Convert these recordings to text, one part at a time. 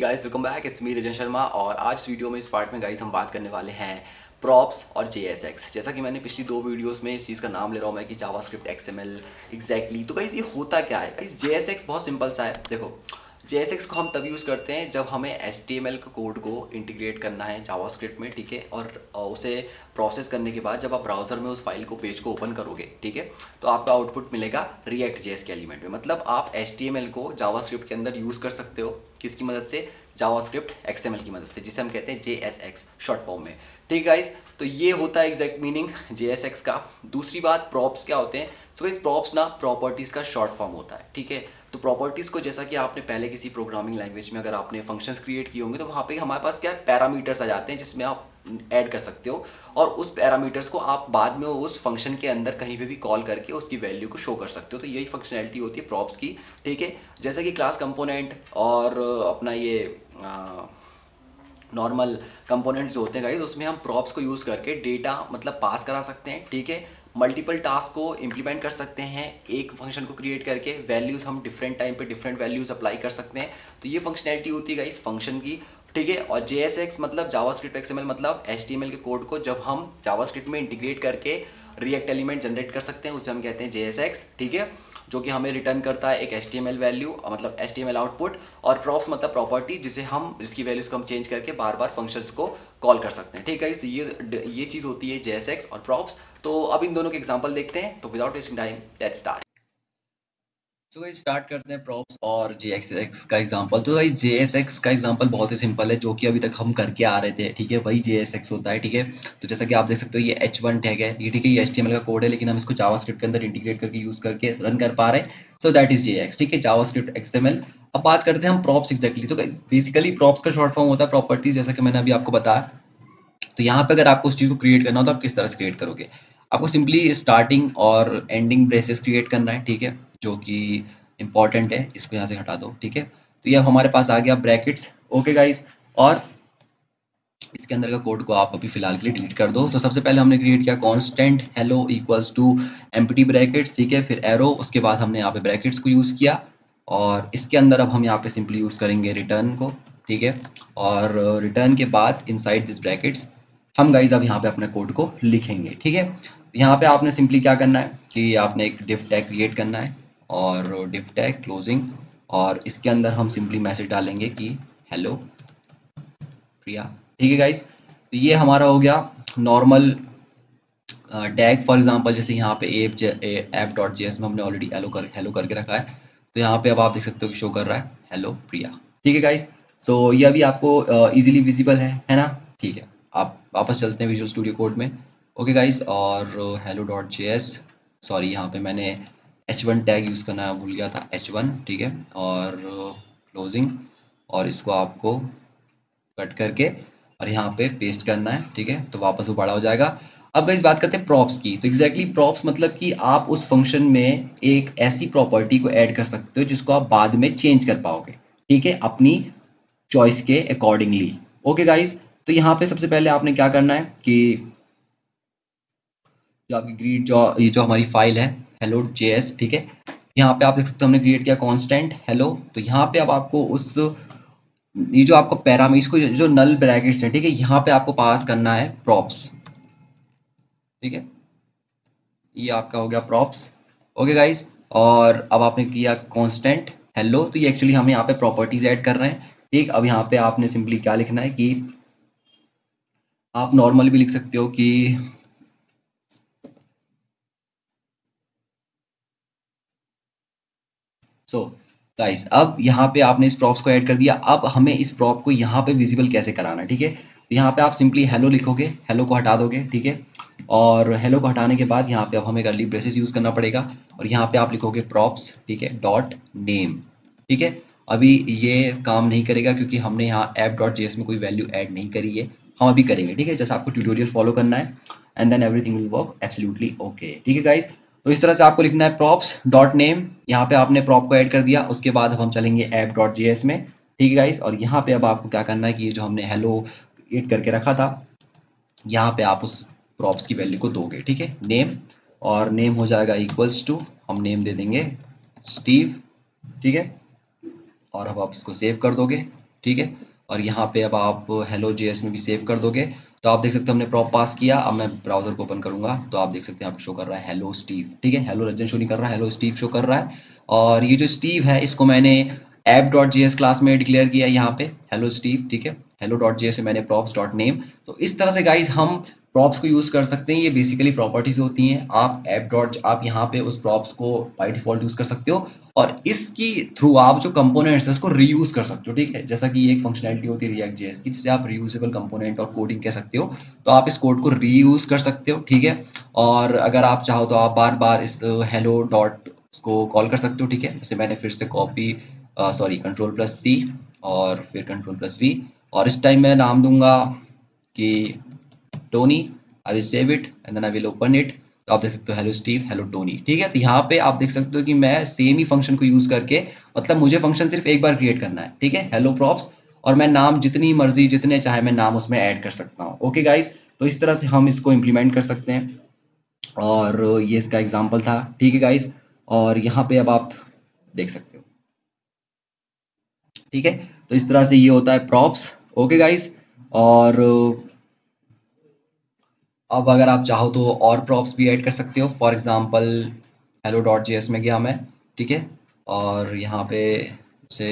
Guys welcome back it's me Rajan Sharma और आज इस वीडियो में इस पार्ट में गाइस हम बात करने वाले हैं प्रॉप्स और जेएसएक्स जैसा कि मैंने पिछली दो वीडियोस में इस चीज़ का नाम ले रहा हूँ मैं कि जावास्क्रिप्ट एक्सएमएल एग्जैक्टली तो गाइस ये होता क्या है? गाइस जेएसएक्स बहुत सिंपल सा है. देखो जेएसएक्स को हम तब यूज़ करते हैं जब हमें एस टी कोड को इंटीग्रेट करना है जावास्क्रिप्ट में, ठीक है? और उसे प्रोसेस करने के बाद जब आप ब्राउज़र में उस फ़ाइल को पेज को ओपन करोगे, ठीक है? तो आपका आउटपुट मिलेगा रिएक्ट जेएस के एलिमेंट में। मतलब आप एस को जावास्क्रिप्ट के अंदर यूज़ कर सकते हो। किसकी मदद से? जावास्क्रिप्ट एक्सएमएल की मदद से, जिसे हम कहते हैं J S X short form में। ठीक गाइस तो ये होता है exact meaning J S X का। दूसरी बात प्रॉप्स क्या होते हैं? सो इस प्रॉप्स ना प्रॉपर्टीज़ का शॉर्ट फॉर्म होता है, ठीक है? तो प्रॉपर्टीज़ को जैसा कि आपने पहले किसी प्रोग्रामिंग लैंग्वेज में अगर आपने फ़ंक्शंस क्रिएट किए होंगे तो वहाँ पे हमारे पास क्या पैरामीटर्स आ जाते हैं जिसमें आप ऐड कर सकते हो और उस पैरामीटर्स को आप बाद में उस फ़ंक्शन के अंदर कहीं पे भी कॉल करके उसकी वैल्यू को शो कर सकते हो। तो यही फंक्शनैलिटी होती है प्रॉप्स की, ठीक है? जैसे कि क्लास कंपोनेंट और अपना ये नॉर्मल कंपोनेंट्स जो होते हैं गाइस उसमें हम प्रॉप्स को यूज़ करके डेटा मतलब पास करा सकते हैं, ठीक है? मल्टीपल टास्क को इम्प्लीमेंट कर सकते हैं, एक फ़ंक्शन को क्रिएट करके वैल्यूज़ हम डिफरेंट टाइम पे डिफरेंट वैल्यूज़ अप्लाई कर सकते हैं। तो ये फंक्शनैलिटी होती है इस फ़ंक्शन की। ठीक है? और जे एस एक्स मतलब जावास्क्रिप्ट एक्सएमएल मतलब एच के कोड को जब हम जावा जावास्क्रिप्ट में इंटीग्रेट करके रिएक्ट एलिमेंट जनरेट कर सकते हैं, उसे हम कहते हैं जे एस एक्स ठीक है? जो कि हमें रिटर्न करता है एक एच वैल्यू मतलब एच आउटपुट और प्रॉप्स मतलब प्रॉपर्टी जिसे हम, जिसकी वैल्यूज़ को हम चेंज करके बार बार फ़ंक्शंस को कॉल कर सकते हैं। ठीक है तो ये ये चीज़ होती है जेएसएक्स और प्रॉप्स तो अब इन दोनों के एग्ज़ाम्पल देखते हैं। तो without wasting time let start तो गाइस स्टार्ट करते हैं प्रॉप्स और जे का एग्जांपल तो गाइस जे का एग्जांपल बहुत ही सिंपल है, जो कि अभी तक हम करके आ रहे थे। ठीक है, वही जेएसएक्स होता है, ठीक है? तो जैसा कि आप देख सकते हो, ये एच वन टैग है। ये ठीक है, ये एच का कोड है, लेकिन हम इसको जावास्क्रिप्ट के अंदर इंटीग्रेट करके यूज़ करके रन कर पा रहे हैं। सो दैट इज़ जे ठीक है? जावास्क्रिप्ट एक्सएमएल अब बात करते हैं हम प्रॉप्स एक्जैक्टली तो बेसिकली प्रॉप्स का शॉर्ट फॉर्म होता है प्रॉपर्टीज़ जैसा कि मैंने अभी आपको बताया। तो यहाँ पे अगर आपको उस चीज़ को क्रिएट करना हो तो आप किस तरह से क्रिएट करोगे? आपको सिंपली स्टार्टिंग और एंडिंग ब्रेसेस क्रिएट करना है, ठीक है? जो कि इंपॉर्टेंट है, इसको यहाँ से हटा दो, ठीक है? तो ये अब हमारे पास आ गया ब्रैकेट्स ओके गाइस और इसके अंदर का कोड को आप अभी फ़िलहाल के लिए डिलीट कर दो। तो सबसे पहले हमने क्रिएट किया constant hello equals to empty brackets ठीक है? फिर एरो उसके बाद हमने यहाँ पे ब्रैकेट्स को यूज़ किया। और इसके अंदर अब हम यहाँ पे सिंपली यूज़ करेंगे रिटर्न को, ठीक है? और रिटर्न के बाद इनसाइड दिस ब्रैकेट्स हम गाइज़ अब यहाँ पे अपने कोड को लिखेंगे, ठीक है? यहाँ पे आपने सिंपली क्या करना है कि आपने एक डिफ टैग क्रिएट करना है और डिफ टैग क्लोजिंग और इसके अंदर हम सिंपली मैसेज डालेंगे कि हेलो प्रिया। ठीक है गाइज़ तो ये हमारा हो गया नॉर्मल टैग फॉर एग्जांपल जैसे यहाँ पे एप ऐप डॉट जे में हमने ऑलरेडी हेलो कर हेलो करके रखा है। तो यहाँ पे अब आप देख सकते हो कि शो कर रहा है। हेलो प्रिया। ठीक है गाइस सो so, ये अभी आपको इजीली uh, विजिबल है है ना? ठीक है। आप वापस चलते हैं विजुअल स्टूडियो कोड में। ओके गाइस और hello dot J S sorry यहाँ पे मैंने एच वन टैग यूज़ करना भूल गया था एच वन ठीक है? और क्लोजिंग uh, और इसको आपको कट करके और यहाँ पे पेस्ट करना है ठीक है? तो वापस वो बड़ा हो जाएगा। अब गाइस बात करते हैं प्रॉप्स की। तो एग्जैक्टली exactly प्रॉप्स मतलब कि आप उस फ़ंक्शन में एक ऐसी प्रॉपर्टी को ऐड कर सकते हो जिसको आप बाद में चेंज कर पाओगे ठीक है? अपनी चॉइस के अकॉर्डिंगली ओके गाइज़ तो यहाँ पे सबसे पहले आपने क्या करना है कि जो आपकी ग्रीड जो, ये जो हमारी फ़ाइल है हेलो जे ठीक है? यहाँ पे आप देख सकते हो हमने क्रिएट किया कांस्टेंट हेलो तो यहाँ पे अब आपको उस, ये जो आपको पैरामीस को जो नल ब्रैकेट्स है, ठीक है? यहाँ पे आपको पास करना है प्रॉप्स ठीक है? ये आपका हो गया प्रॉप्स ओके गाइज़ और अब आपने किया कांस्टेंट हेलो तो ये एक्चुअली हम यहाँ पे प्रॉपर्टीज़ ऐड कर रहे हैं, ठीक? अब यहाँ पे आपने सिंपली क्या लिखना है कि आप नॉर्मली भी लिख सकते हो कि सो गाइस अब यहाँ पे आपने इस प्रॉप्स को ऐड कर दिया। अब हमें इस प्रॉप को यहाँ पे विजिबल कैसे कराना ठीक है? तो यहाँ पे आप सिंपली हेलो लिखोगे हेलो को हटा दोगे, ठीक है? और हेलो को हटाने के बाद यहाँ पे अब हमें अर्ली ब्रेसेस यूज़ करना पड़ेगा। और यहाँ पे आप लिखोगे प्रॉप्स ठीक है? डॉट नेम ठीक है? अभी ये काम नहीं करेगा क्योंकि हमने यहाँ ऐप डॉट जे में कोई वैल्यू ऐड नहीं करी है। हम अभी करेंगे, ठीक है? जैसे आपको ट्यूटोरियल फॉलो करना है and then everything will work absolutely okay ठीक है गाइस तो इस तरह से आपको लिखना है प्रॉप्स डॉट नेम यहाँ पे आपने प्रॉप को ऐड कर दिया, उसके बाद अब हम चलेंगे ऐप डॉट जे में। ठीक है गाइस और यहाँ पे अब आपको क्या करना है कि ये जो हमने हेलो एड करके रखा था, यहाँ पे आप उस प्रॉप्स की वैल्यू को दोगे। ठीक है? नेम और नेम हो जाएगा इक्वल्स टू हम नेम दे देंगे स्टीव ठीक है? और अब आप इसको सेव कर दोगे। ठीक है? और यहाँ पे अब आप हेलो जे में भी सेव कर दोगे। तो आप देख सकते हो हमने प्रॉप पास किया। अब मैं ब्राउज़र को ओपन करूँगा। तो आप देख सकते हैं आप शो कर रहा है हेलो स्टीव ठीक है? हेलो रजन शो नहीं कर रहा है। हेलो स्टीव शो कर रहा है। और ये जो स्टीव है, इसको मैंने ऐप डॉट जी क्लास में डिक्लेयर किया यहाँ पे। हेलो स्टीव ठीक है? हेलो डॉट जी मैंने प्रॉप्स डॉट नेम तो इस तरह से गाइज़ हम प्रॉप्स को यूज़ कर सकते हैं। ये बेसिकली प्रॉपर्टीज़ होती हैं। आप ऐप डॉट आप यहाँ पे उस प्रॉप्स को बाई डिफ़ॉल्ट यूज़ कर सकते हो। और इसकी थ्रू आप जो कंपोनेंट्स है, उसको रीयूज कर सकते हो, ठीक है? जैसा कि एक फंक्शनैलिटी होती है रिएक्ट जेएस की, जिसे आप रीयूजेबल कंपोनेंट और कोडिंग कह सकते हो तो आप इस कोड को रीयूज कर सकते हो, ठीक है? और अगर आप चाहो तो आप बार बार इस हेलो डॉट को कॉल कर सकते हो, ठीक है? जैसे मैंने फिर से copy sorry control plus C और फिर कंट्रोल प्लस वी और इस टाइम मैं नाम दूँगा कि Tony I will save it and then I will open it तो आप देख सकते हो हेलो स्टीव हेलो टोनी ठीक है? तो यहाँ पे आप देख सकते हो कि मैं सेम ही फ़ंक्शन को यूज़ करके मतलब मुझे फ़ंक्शन सिर्फ़ एक बार क्रिएट करना है, ठीक है? हेलो प्रॉप्स और मैं नाम जितनी मर्ज़ी, जितने चाहे मैं नाम उसमें ऐड कर सकता हूँ ओके गाइज़ तो इस तरह से हम इसको इम्प्लीमेंट कर सकते हैं। और ये इसका एग्ज़ाम्पल था, ठीक है गाइज़ और यहाँ पे अब आप देख सकते हो, ठीक है? तो इस तरह से ये होता है प्रॉप्स ओके गाइज़ और अब अगर आप चाहो तो और प्रॉप्स भी ऐड कर सकते हो। For example hello dot J में गया मैं, ठीक है? और यहाँ पे से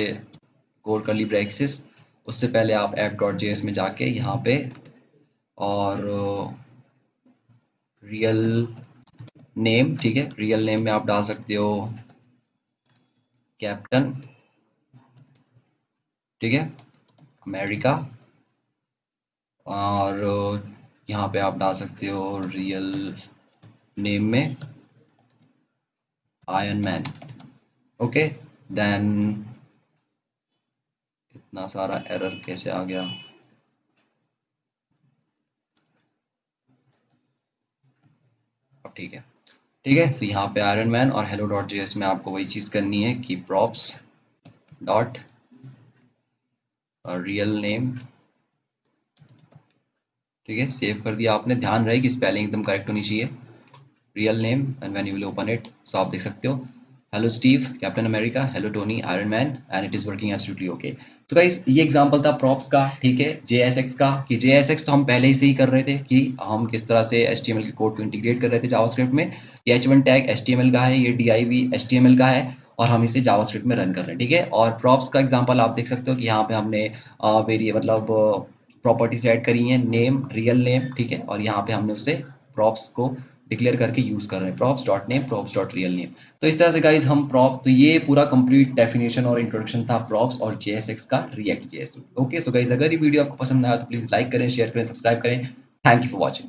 कोड कर ली ब्रेक्सिस उससे पहले आप ऐप डॉट जे में जाके यहाँ पे और रियल नेम ठीक है? रियल नेम में आप डाल सकते हो कैप्टन ठीक है? अमेरिका और यहाँ पे आप डाल सकते हो रियल नेम में आयन मैन ओके देन इतना सारा एरर कैसे आ गया? ठीक है। ठीक है तो यहाँ पे आयरन मैन और हेलो डॉट जी में आपको वही चीज़ करनी है कि प्रॉप्स डॉट रियल नेम ठीक है सेव कर दिया आपने। ध्यान रहे कि स्पेलिंग एकदम करेक्ट होनी चाहिए। Real name and when you will open it so आप देख सकते हो। Hello Steve Captain America hello Tony Iron Man and it is working absolutely okay so guys ये एग्जांपल था प्रॉप्स का, ठीक है? जेएसएक्स का, कि जेएसएक्स तो हम पहले ही से ही कर रहे थे कि हम किस तरह से एचटीएमएल के कोड को इंटीग्रेट कर रहे थे जावास्क्रिप्ट में। ये एच वन टैग एचटीएमएल का है, ये डीआईवी एचटीएमएल का है, और हम इसे जावास्क्रिप्ट में रन कर रहे हैं, ठीक है? और प्रॉप्स का एग्जांपल आप देख सकते हो कि यहाँ पे हमने वेरिए मतलब प्रॉपर्टीज़ ऐड करी हैं नेम रियल नेम ठीक है? और यहाँ पे हमने उसे प्रॉप्स को डिक्लेयर करके यूज़ कर रहे हैं। Props dot name props dot real name तो इस तरह से गाइज़ हम प्रॉप्स तो ये पूरा कंप्लीट डेफिनेशन और इंट्रोडक्शन था प्रॉप्स और जेएसएक्स का React JS okay so guys अगर ये वीडियो आपको पसंद आया तो प्लीज़ लाइक करें शेयर करें सब्सक्राइब करें। Thank you for watching